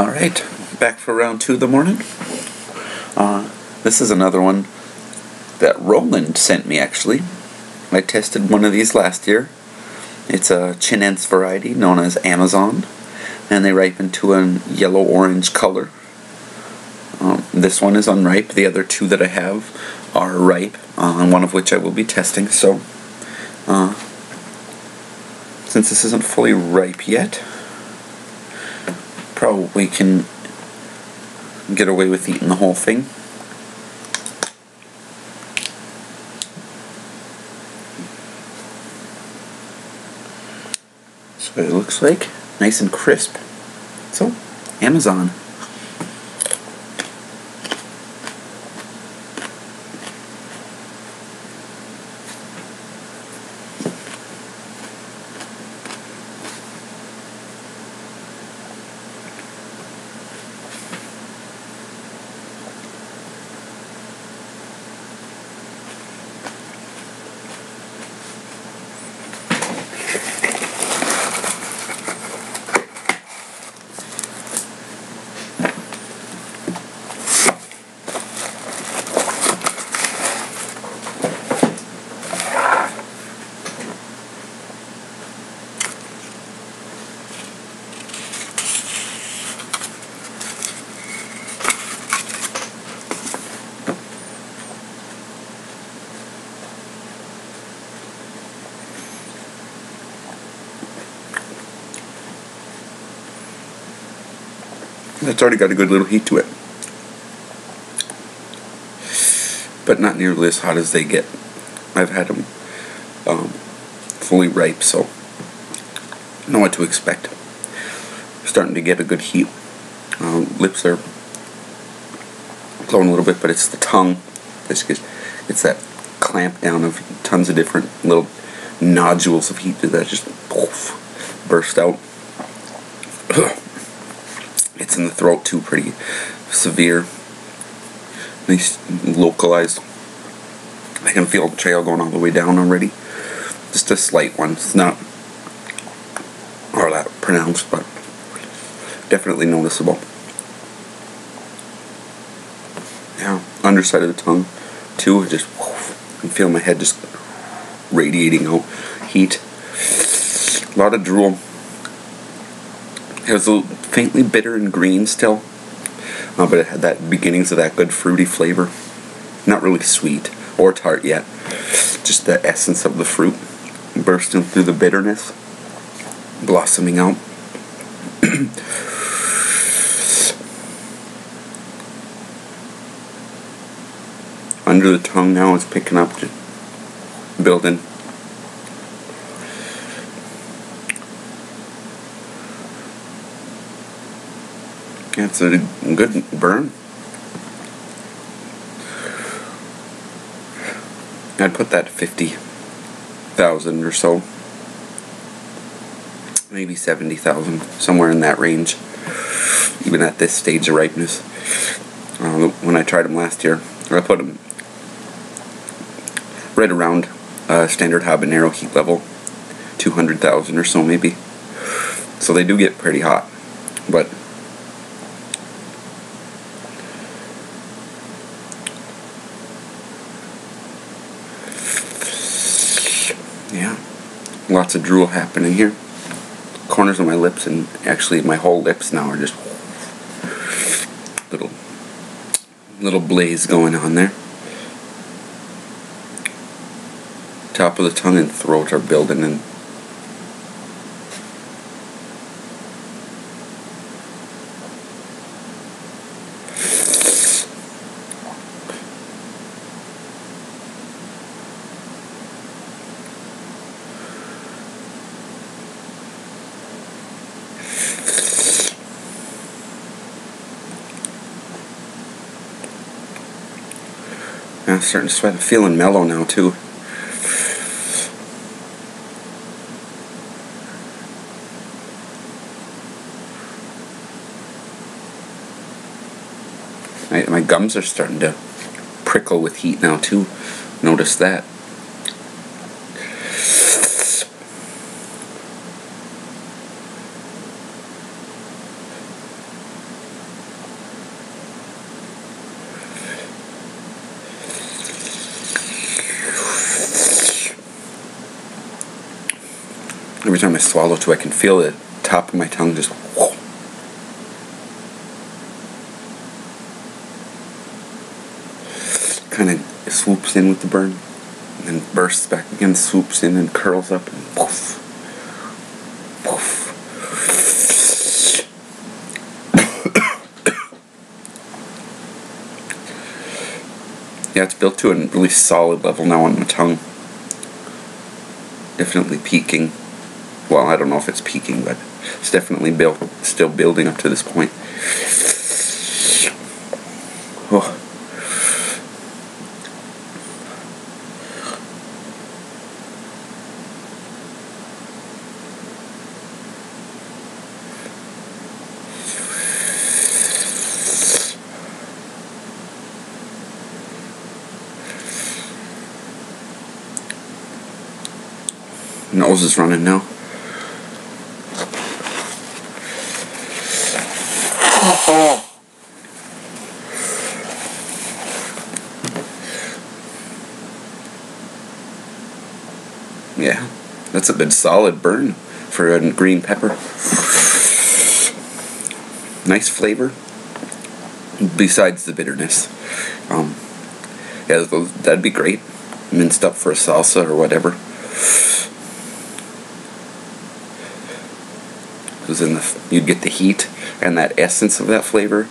All right, back for round two of the morning. Uh, this is another one that Roland sent me actually. I tested one of these last year. It's a Chinense variety known as Amazon, and they ripen to a yellow orange color. Um, this one is unripe. The other two that I have are ripe, uh, one of which I will be testing. So, uh, since this isn't fully ripe yet, probably can get away with eating the whole thing. So it looks like nice and crisp. So, Amazon. It's already got a good little heat to it. But not nearly as hot as they get. I've had them um, fully ripe, so I know what to expect. Starting to get a good heat. Um, lips are glowing a little bit, but it's the tongue. It's, it's that clamp down of tons of different little nodules of heat that just poof, burst out. In the throat too, pretty severe. Nice localized. I can feel the trail going all the way down already. Just a slight one. It's not all that pronounced, but definitely noticeable. Yeah, underside of the tongue too. Just I can feel my head just radiating out heat. A lot of drool. It was a faintly bitter and green still, uh, but it had that beginnings of that good fruity flavor. Not really sweet or tart yet, just the essence of the fruit bursting through the bitterness, blossoming out. Under the tongue now it's picking up, building. It's a good burn. I'd put that 50,000 or so. Maybe 70,000, somewhere in that range. Even at this stage of ripeness. Uh, when I tried them last year, I put them right around uh, standard habanero heat level, 200,000 or so maybe. So they do get pretty hot, but Yeah. Lots of drool happening here. Corners of my lips and actually my whole lips now are just little little blaze going on there. Top of the tongue and throat are building and I'm starting to sweat. I'm feeling mellow now too. My, my gums are starting to prickle with heat now too. Notice that. Time I swallow too, I can feel the top of my tongue just. Whoa. Kind of swoops in with the burn, and then bursts back again, swoops in and curls up, and poof, poof. yeah, it's built to a really solid level now on my tongue. Definitely peaking. Well, I don't know if it's peaking, but it's definitely built, still building up to this point. Oh. Nose is running now. Yeah, that's a good solid burn for a green pepper. Nice flavor. Besides the bitterness, um, yeah, that'd be great. Minced up for a salsa or whatever. Because then the, you'd get the heat and that essence of that flavor,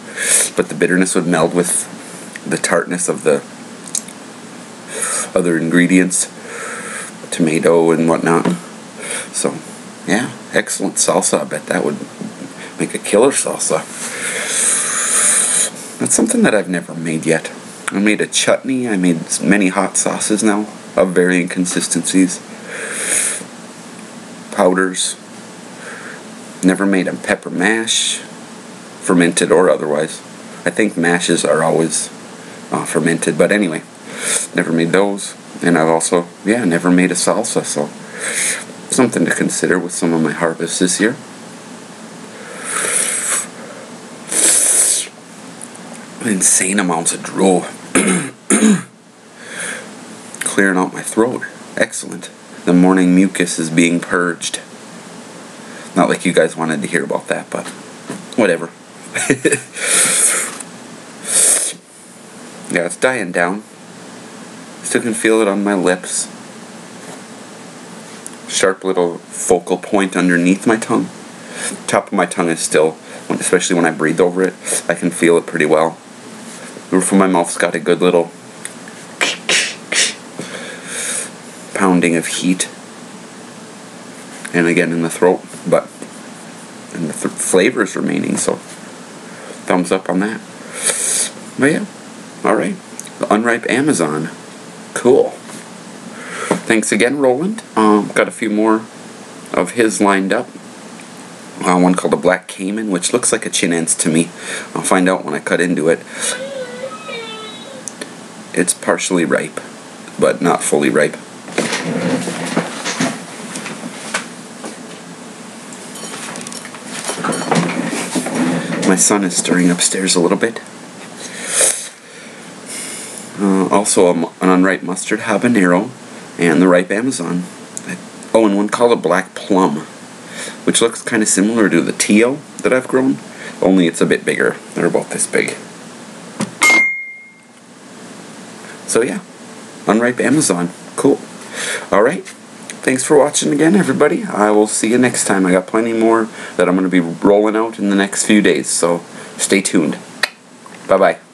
but the bitterness would meld with the tartness of the other ingredients tomato and whatnot. So, yeah, excellent salsa. I bet that would make a killer salsa. That's something that I've never made yet. I made a chutney. I made many hot sauces now of varying consistencies. Powders. Never made a pepper mash, fermented or otherwise. I think mashes are always uh, fermented, but anyway, never made those. And I've also, yeah, never made a salsa, so something to consider with some of my harvests this year. Insane amounts of drool. Clearing out my throat. Excellent. The morning mucus is being purged. Not like you guys wanted to hear about that, but whatever. yeah, it's dying down. Still can feel it on my lips. Sharp little focal point underneath my tongue. Top of my tongue is still, especially when I breathe over it, I can feel it pretty well. The roof of my mouth's got a good little pounding of heat. And again in the throat, but and the th- flavors remaining, so thumbs up on that. But yeah, alright. The unripe Amazon. Cool. Thanks again, Roland. Um, got a few more of his lined up. Uh, one called a Black Cayman, which looks like a Chinense to me. I'll find out when I cut into it. It's partially ripe, but not fully ripe. My son is stirring upstairs a little bit. Also, an unripe mustard habanero and the ripe Amazon. Oh, and one called a black plum, which looks kind of similar to the teal that I've grown, only it's a bit bigger. They're about this big. So, yeah, unripe Amazon. Cool. All right. Thanks for watching again, everybody. I will see you next time. I got plenty more that I'm going to be rolling out in the next few days, so stay tuned. Bye bye.